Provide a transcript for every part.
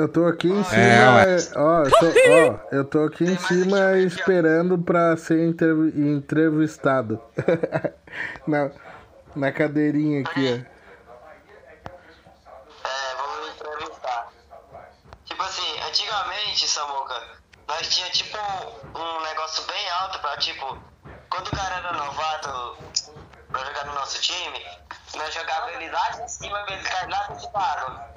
Eu tô aqui em cima, É, ó, eu tô, ó, eu tô aqui em cima esperando pra ser entrev- entrevistado. na, na cadeirinha aqui, É, vamos me entrevistar. Tipo assim, antigamente, Samuca, nós tinha tipo um negócio bem alto pra tipo, quando o cara era novato pra jogar no nosso time, nós jogava ele lá de cima pra ele cair lá dentro da água.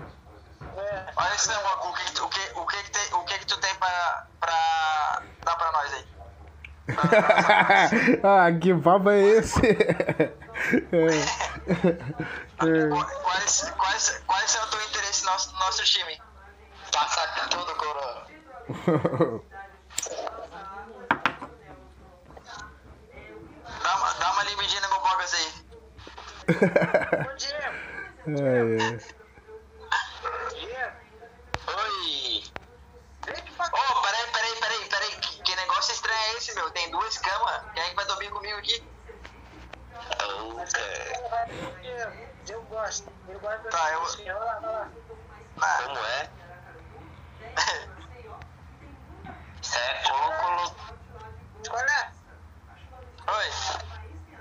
Olha esse Samuca, o que, o que, o que, tem, o que, que tu tem pra, pra dar pra nós aí? ah, que papo é esse? É. Quais, quais, quais é o teu interesse no nosso, no nosso time? Passar tudo, coroa. Dá uma, dá uma limbidinha no Bogas aí. Bom dia. É, dormir comigo aqui? Eu gosto. Eu gosto Tá, eu- Vai lá, vai lá. Ah, Como é? Certo. Colo, Qual é? Oi.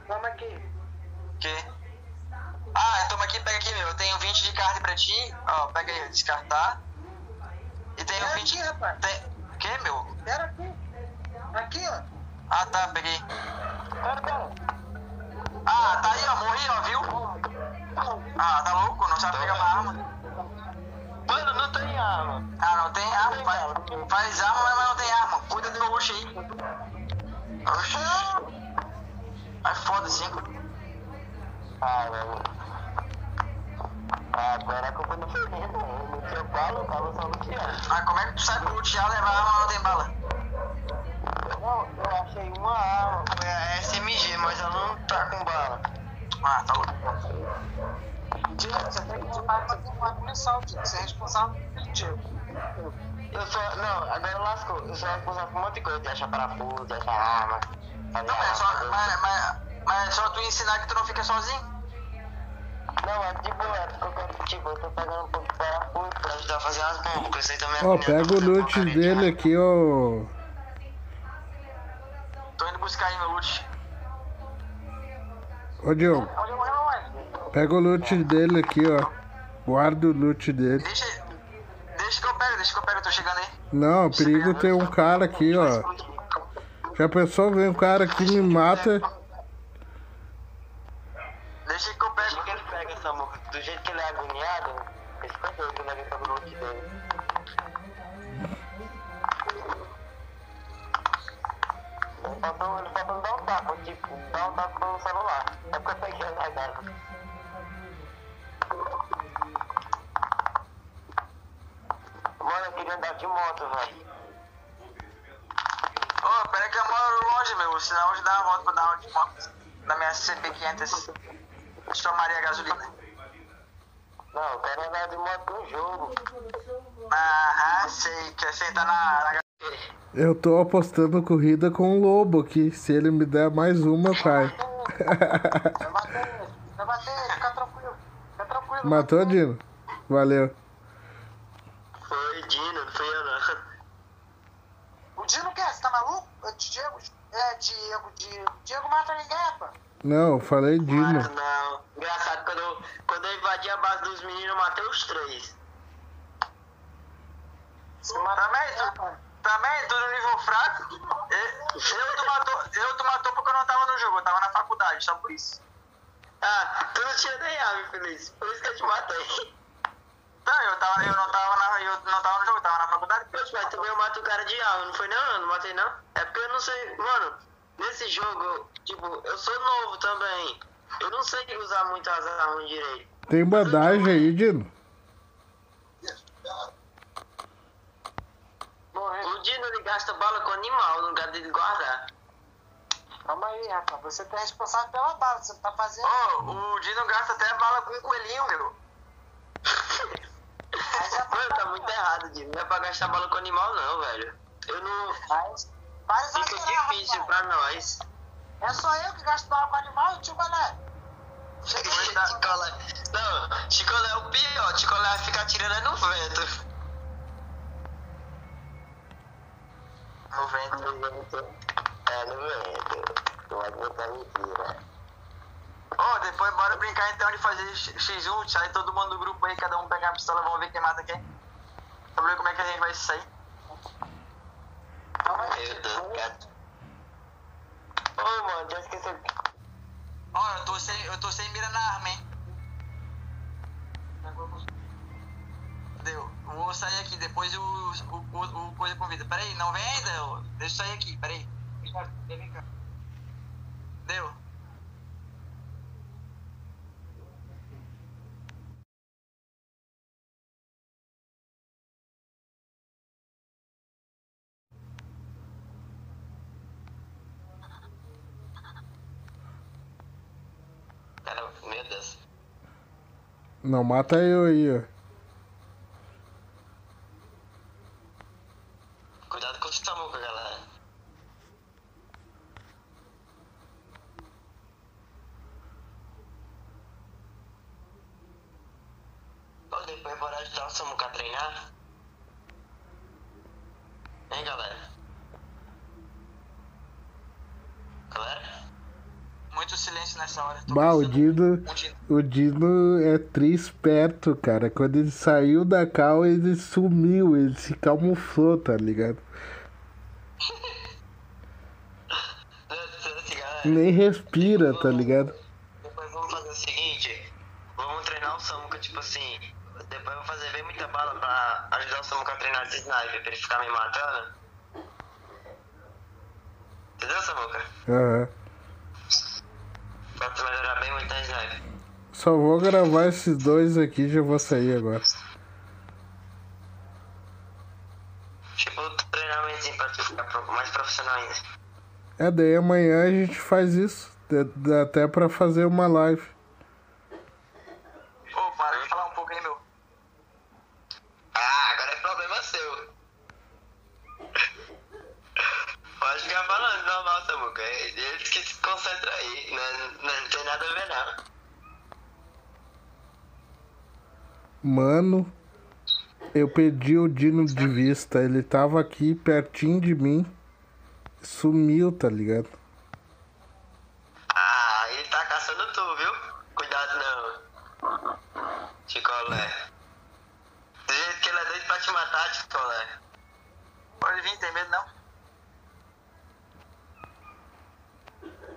Vamos aqui. Que? Ah, toma aqui, pega aqui, meu. Eu tenho 20 de carne pra ti. Ó, pega aí, descartar. E tenho Pera 20. aqui, rapaz. Tem... Que, meu? Pera aqui. Aqui, ó. Ah, tá, peguei. Ah, tá aí, ó, morri, ó, viu? Ah, tá louco? Não sabe pegar uma arma? Mano, não tem arma. Ah, não tem arma? Faz, faz arma, mas não tem arma. Cuida do meu luxo aí. Oxi. Ai, foda-se. Ah. Ah, agora a culpa não foi minha, não. No seu bala, eu tava só luteando. Ah, como é que tu sabe lutear, levar arma, não tem bala? Não, eu achei uma mas ela não tá com bala. Ah, tá louco. Diego, você tem que tomar fazer uma mensal, Diego. Você é responsável pelo Diego. Eu só, não, agora lascou. Eu sou responsável por um monte de coisa, de achar parafuso, de achar arma. Não, mas, só, mas, mas, mas é só tu ensinar que tu não fica sozinho. Não, é de boa, porque tipo, eu tô pegando um pouco de parafuso pra ajudar a fazer as bombas, porque eu sei também Ó, pega o loot dele aqui, ó. Tô indo buscar aí meu loot. Ô, Diogo, pega o loot dele aqui, ó. Guarda o loot dele. Deixa, deixa que eu pego, deixa que eu pego, eu tô chegando aí. Não, perigo ter um cara aqui, ó. Já pensou ver um cara aqui me mata? Deixa que eu pego. Deixa que ele pega essa morra. Do jeito que ele é agoniado, ele fica doido quando ele pega o loot dele. Faltou, ele faltou dar um tapa, tipo, dar um tapa no celular. É porque eu peguei a garganta. Mano, eu queria andar de moto, velho. Ô, peraí que eu moro longe, meu. Senão hoje dá uma volta pra dar uma de moto. Na minha CP500. Tomaria gasolina. Não, eu quero andar de moto no jogo. Aham, sei. Quer sentar na... na... Eu tô apostando corrida com o lobo aqui. Se ele me der mais uma, eu caio. Vai bater. Vai bater ele. Fica tranquilo. Fica tranquilo. Matou, Dino? Valeu. Foi Dino, não fui eu não. O Diego quer? Você tá maluco? É Diego. É Diego, Diego. Diego mata ninguém, pô. Não, eu falei Dino. Mano, não. Engraçado, quando eu, quando eu invadi a base dos meninos, eu matei os três. Você mata tu, pô. Também, tu no nível fraco. Eu, eu, tu matou, eu tu matou porque eu não tava no jogo, eu tava na faculdade, só por isso. Ah, tu não tinha nem arma, Feliz. Por isso que eu te matei. Tá, eu, tava, eu, não tava na, eu não tava no jogo, eu tava na faculdade. Poxa, mas também eu mato o cara de arma, não foi não? Eu não matei não. É porque eu não sei, mano, nesse jogo, tipo, eu sou novo também. Eu não sei usar muito as armas direito. Tem bandagem aí, Dino? O Dino ele gasta bala com animal no lugar dele guardar. Calma aí, rapaz. Você tá responsável pela bala. Você tá fazendo. Ô, o Dino gasta até bala com coelhinho, meu. Mano, tá muito errado, Dino. Não é pra gastar bala com animal, não, velho. Eu não. Faz. Faz Fica difícil rapaz. pra nós. É só eu que gasto bala com animal o tio Balé. Muita cola. Não, Chicolé é o pior. Chicolé vai ficar tirando é no vento. Vento. É. Não vai botar mentira. Ô, depois bora brincar então de fazer X1, sai todo mundo do grupo aí, cada um pegar a pistola, vamos ver quem mata quem. Vamos ver como é que a gente vai sair. Meu Deus, cara. Ô, mano, já esqueci. Ó, eu tô sem, eu tô sem mira na arma, hein. Vou sair aqui, depois o, o, o, o coisa convida. Pera aí, não vem ainda? Deixa eu sair aqui, pera aí. Deu. Cara, meu Deus. Não mata eu aí, ó. Cuidado com o Samuca, galera. Ô, depois bora ajudar o Samuca a treinar? Hein, galera? Galera? Muito silêncio nessa hora. Bah, o Dino, o Dino. é tri esperto, cara. Quando ele saiu da cal, ele sumiu, ele se camuflou, tá ligado? Nem respira, tá ligado? Depois vamos fazer o seguinte, vamos treinar o Samuca, tipo assim, depois eu vou fazer bem muita bala pra ajudar o Esse sniper, pra ele ficar me matando. Entendeu, Samuca? Aham. Pra tu melhorar bem muito a sniper. Só vou gravar esses dois aqui e já vou sair agora. Tipo, treinamento pra tu ficar mais profissional ainda. É, daí amanhã a gente faz isso. Dá até pra fazer uma live. Ô, para de falar um pouco aí, meu. Ah, agora é problema seu. Pode ficar falando normal, Samuca. Eles que se concentram aí, não, não tem nada a ver não. Mano, eu perdi o Dino de vista. Ele tava aqui pertinho de mim. Sumiu, tá ligado? Ah, ele tá caçando tu, viu? Cuidado não. Chicolé. Do jeito que ele é doido pra te matar, Chicolé. Pode vir, tem medo não?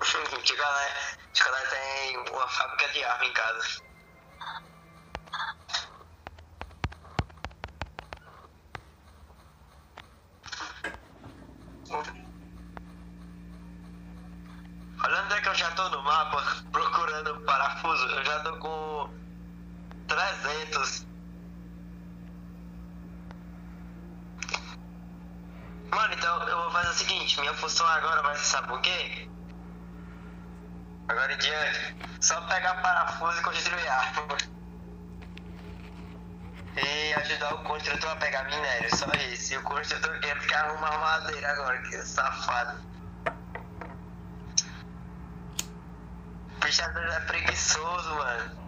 Chicolé. Chicolé tem uma fábrica de arma em casa. Olha onde é que eu já tô no mapa procurando parafuso. Eu já tô com 300. Mano, então eu vou fazer o seguinte: minha função agora vai ser, sabe o quê? Agora em diante, só pegar parafuso e construir arma. E ajudar o construtor a pegar minério, só isso. E o construtor quer ficar arrumar madeira agora, que safado. O pichador é preguiçoso, mano.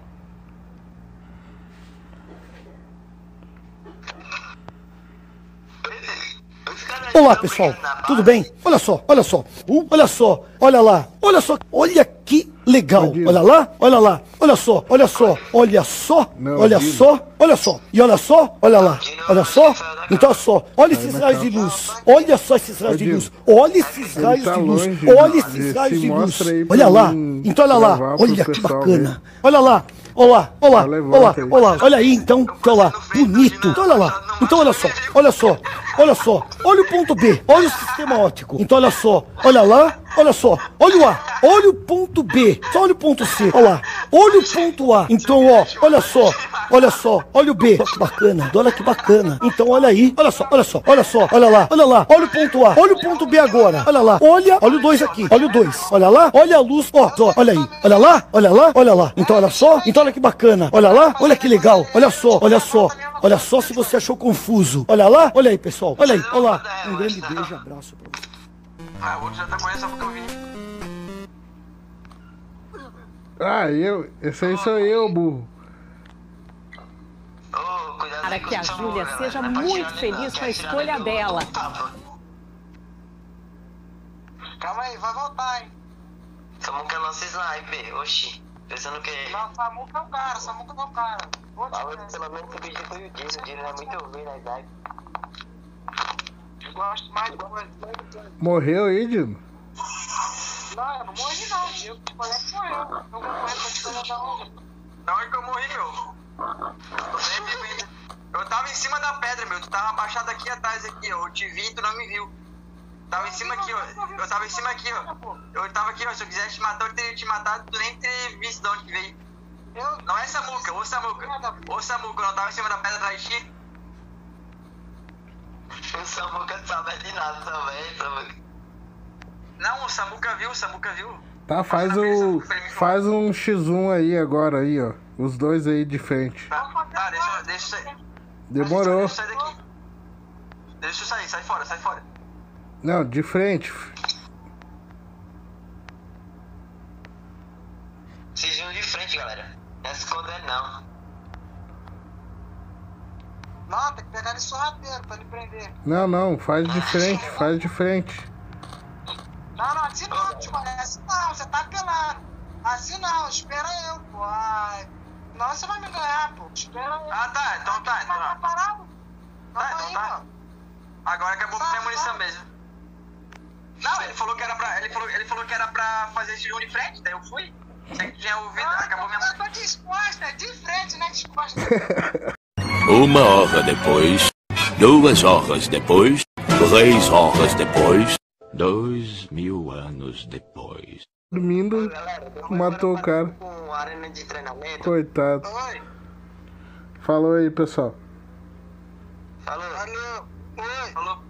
Os caras Olá pessoal, tudo bem? Olha só, olha só, olha só, olha lá, olha só, olha que legal, olha lá, olha lá, olha só, olha só, olha só, olha só, olha só, e olha só, olha lá, olha só, então só, olha esses raios de calça. luz, olha só esses raios de luz, olha esses raios tá de luz, olha esses se raios de luz, olha lá, então olha lá, olha que bacana, olha lá, olha lá, olha lá, Tá levando olha aí. então, então olha lá, bonito, então olha lá, então olha só, olha só, olha só, olha o ponto B, olha o sistema óptico, então olha só, olha lá, olha só, olha o A, olha o ponto B, só olha o ponto C, olha lá, olha o ponto A, então ó, olha só, olha só, olha o B, Olha que bacana, olha que bacana, então olha aí, olha só, olha só, olha só, olha lá, olha lá, olha o ponto A, olha o ponto B agora, olha lá, olha, olha o 2 aqui, olha o 2, olha lá, olha a luz, ó, ó, olha aí, olha lá, olha lá, olha lá, então olha só, então olha que bacana, olha lá, olha que legal, olha só, olha só, olha só se você achou confuso, olha lá, olha aí pessoal, olha aí, olha lá, um grande beijo, abraço pra você. Ah, o outro já tá conhecendo só porque eu vi. Ah, eu. Esse aí sou eu, burro. Tomara que a Júlia seja muito feliz com a escolha dela. Calma aí, vai voltar, hein? Samuca lança sniper, oxi. Pensando que. Não, Samuca é o cara, Samuca é o cara. Que pelo menos substitui o Dino. O Dino é muito ruim na idade. Eu gosto mais do Morreu aí, Dino? Não, eu não morri não, Diego. Te conhece morreu. Eu vou correr pra te da onda. Da onde que eu morri, meu? Eu tava em cima da pedra, meu. Tu tava abaixado aqui atrás, aqui, ó. Eu te vi e tu não me viu. Tava em cima aqui, ó. Eu tava em cima aqui, ó. Eu tava aqui, ó. Se eu quisesse te matar, eu teria te matado. Tu nem teria visto de onde que veio. Eu, Não é Samuca, ô Samuca. Ô Samuca, eu não tava em cima da pedra atrás de ti. O Samuca não sabe de nada também, Samuca. Não, o Samuca viu, o Samuca viu. Tá, faz o. Faz um X1 aí agora aí, ó. Os dois aí de frente. Tá, tá deixa, deixa eu sair. Demorou. Deixa eu sair daqui. Deixa eu sair, sai fora, sai fora. Não, de frente. Vocês viram de frente, galera. Não é se esconder, não. Não, tem que pegar ele sorrateiro pra ele prender. Não, não, faz de frente, faz de frente. Não, não, assim não, te conhece não, você tá pelado. Assim não, espera eu, pô. Ai, não, você vai me ganhar, pô. Espera eu. Ah, tá, então tá, então Tá tá. parado? Tá, então aí, tá. Agora acabou com minha munição mesmo. Não, ele falou que era pra. Ele falou, ele falou que era pra fazer esse jogo de frente, daí eu fui. Você que tinha ouvido, Ah, acabou minha Eu tô disposta, de frente, né? Disposta. Uma hora depois, duas horas depois, três horas depois, dois mil anos depois. Dormindo, matou o cara. Coitado. Oi, Falou aí, pessoal. Falou. Falou.